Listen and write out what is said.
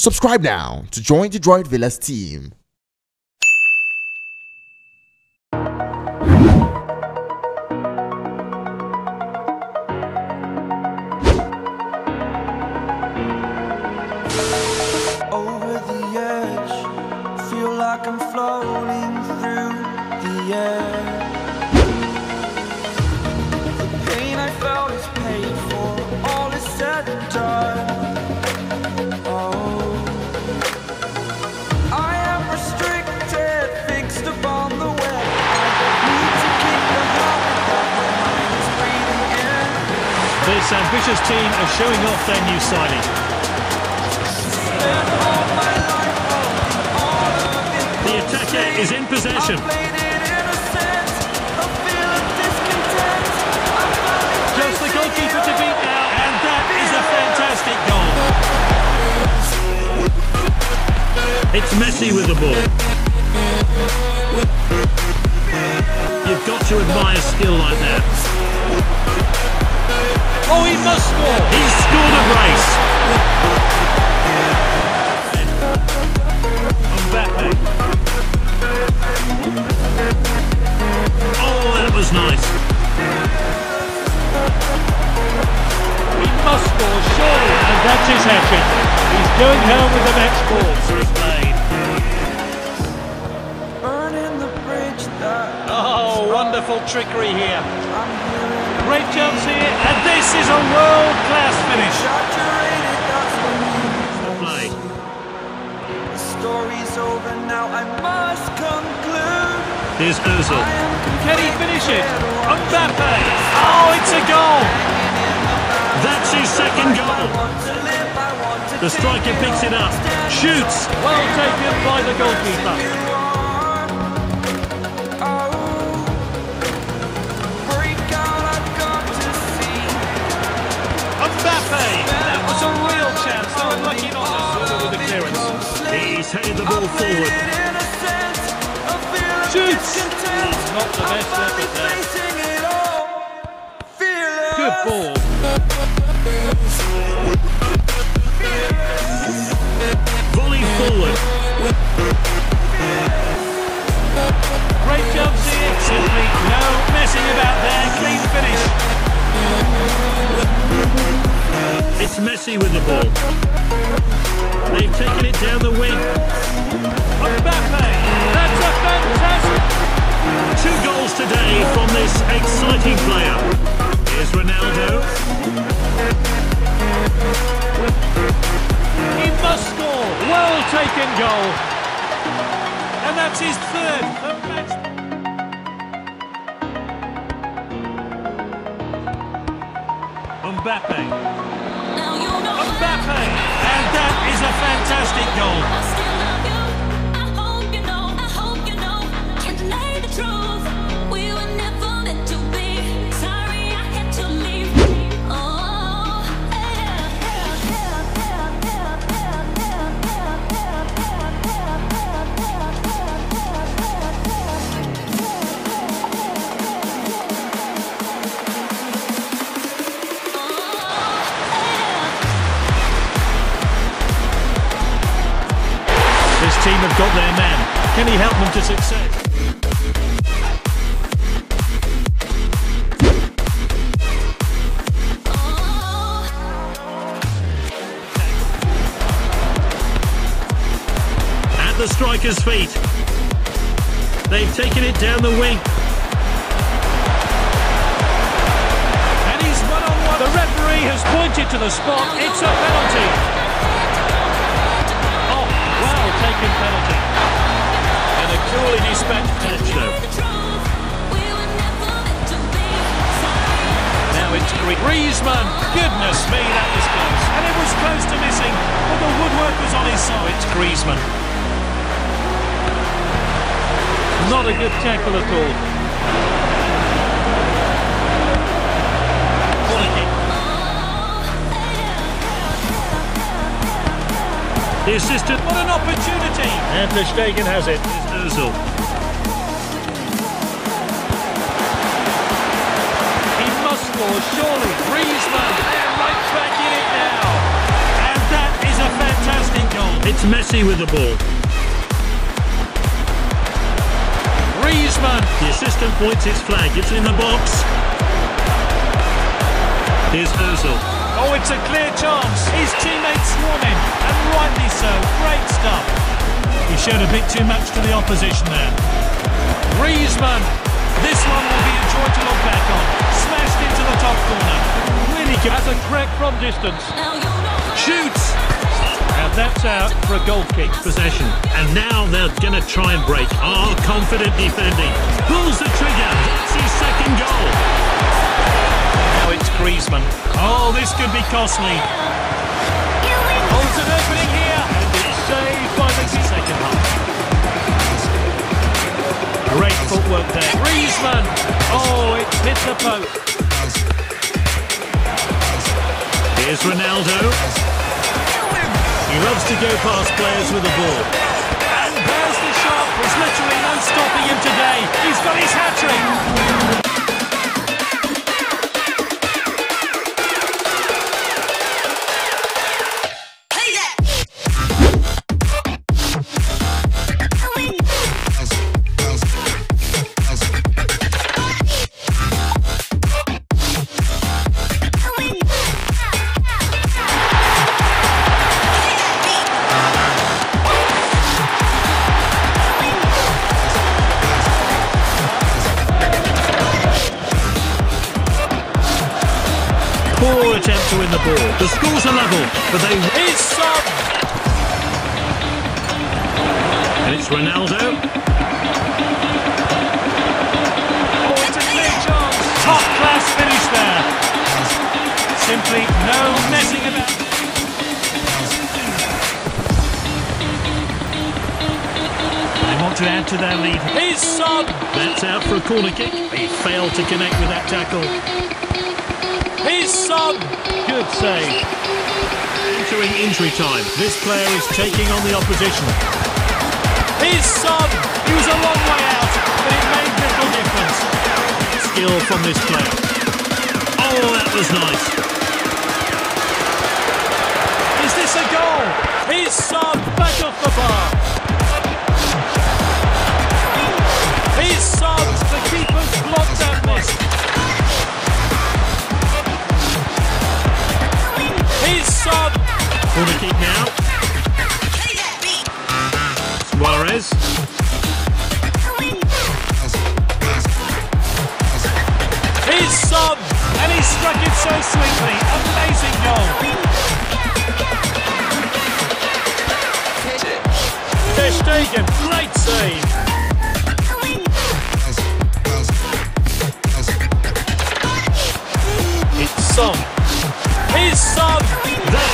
Subscribe now to join the Droid Villaz team. like I'm floating through the air. This ambitious team are showing off their new signing. The attacker is in possession. Just the goalkeeper to beat now, and that is a fantastic goal. It's Messi with the ball. You've got to admire skill like that. Oh, he must score. He's scored a brace. Mbappe. Oh, that was nice. He must score, surely. And that's his hat-trick. He's going home with the match ball. Played. Burning the bridge that Oh, wonderful trickery here. Great jumps here, and this is a world-class finish. Saturated, that's when Play. The story's over now, I must conclude. Here's Ozil. Can he finish it? Mbappe. Oh, it's a goal. That's his second goal. want to live, I want to The striker picks it up, shoots. Well taken by the goalkeeper. He's headed the ball forward. Shoots. Not the best effort there. Good ball. Volley forward. Great jumps here. Simply no messing about It's Messi with the ball. They've taken it down the wing. Mbappe. That's a fantastic. Two goals today from this exciting player. Here's Ronaldo. He must score. Well taken goal. And that's his third. Mbappe. Mbappe. And that is a fantastic goal. Help them to success? At the striker's feet. They've taken it down the wing. And he's one on one. The referee has pointed to the spot. It's a penalty. Oh, well taken penalty. And a coolly dispatched touch though. Now it's Griezmann. Goodness me, that was close. And it was close to missing, but the woodwork was on his side. It's Griezmann. Not a good tackle at all. The assistant, what an opportunity! And Ter Stegen has it. Ozil. He must score, surely. Griezmann, right back in it now. And that is a fantastic goal. It's Messi with the ball. Griezmann. The assistant points his flag. It's in the box. Here's Ozil. Oh, it's a clear chance. His teammates swarm him, and rightly so. Great stuff. He showed a bit too much to the opposition there. Griezmann. This one will be a joy to look back on. Smashed into the top corner. Really good. Has a crack from distance. Shoots. And that's out for a goal kick. Possession. And now they're going to try and break. Oh, confident defending. Pulls the trigger. That's his second goal. Now it's Griezmann. Oh, this could be costly. Great there. Griezmann. Oh, it hit the post. Here's Ronaldo. He loves to go past players with the ball. And there's the shot. There's literally no stopping him today. He's got his hat attempt to win the ball. The scores are level, but they sub. and it's Ronaldo. Oh, it's a clear chance. Top class finish there. Simply no messing about. They want to add to their lead. His sub. That's out for a corner kick. He failed to connect with that tackle. His sub. Good save. Entering injury time. This player is taking on the opposition. His sub. He was a long way out, but it made little difference. Skill from this player. Oh, that was nice. Is this a goal? His sub back off the bar. His sub. The keeper's blocked His sub. And he struck it so sweetly. Amazing goal. Ter Stegen. Great save. It's Song. His. That